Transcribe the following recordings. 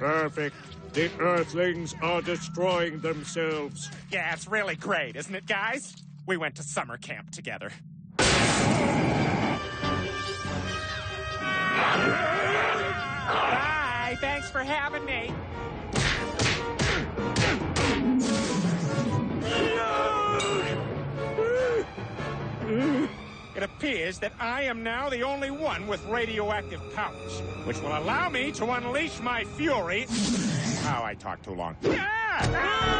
Perfect. The Earthlings are destroying themselves. Yeah, it's really great, isn't it, guys? We went to summer camp together. Bye. Thanks for having me. Appears that I am now the only one with radioactive powers, which will allow me to unleash my fury. Oh, I talked too long. Ah! Ah!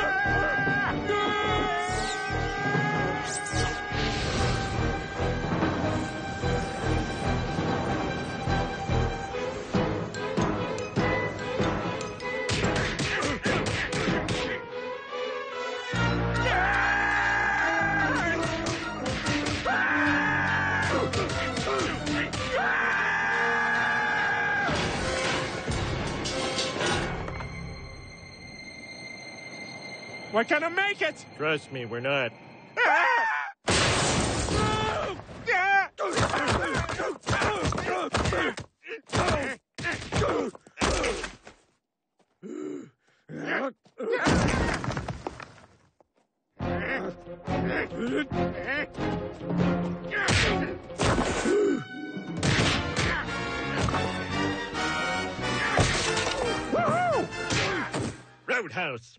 We're gonna make it! Trust me, we're not. Roadhouse.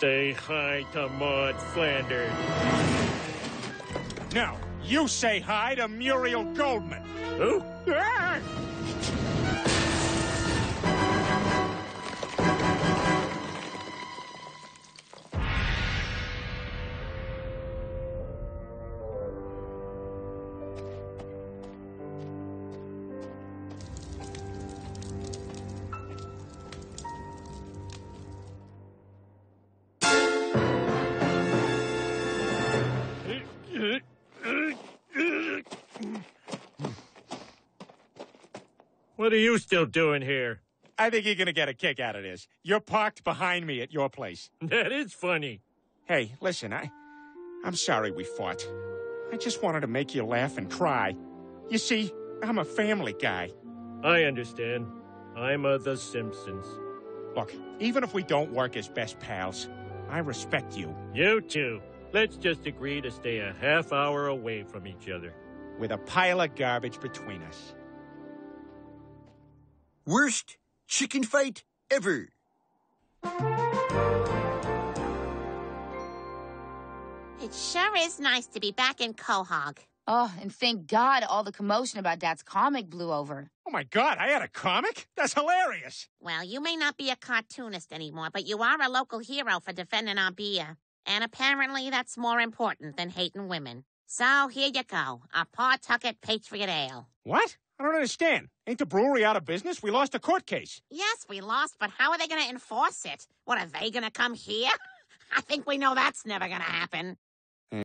Say hi to Maud Flanders. Now, you say hi to Muriel Goldman. Who? Ah! What are you still doing here? I think you're gonna get a kick out of this. You're parked behind me at your place. That is funny. Hey, listen, I. I'm sorry we fought. I just wanted to make you laugh and cry. You see, I'm a family guy. I understand. I'm a The Simpsons. Look, even if we don't work as best pals, I respect you. You too. Let's just agree to stay a half hour away from each other. With a pile of garbage between us. Worst chicken fight ever. It sure is nice to be back in Quahog. Oh, and thank God all the commotion about Dad's comic blew over. Oh my god, I had a comic? That's hilarious. Well, you may not be a cartoonist anymore, but you are a local hero for defending our beer. And apparently that's more important than hating women. So here you go, a Pawtucket Patriot Ale. What? I don't understand. Ain't the brewery out of business? We lost a court case. Yes, we lost, but how are they going to enforce it? What, are they going to come here? I think we know that's never going to happen.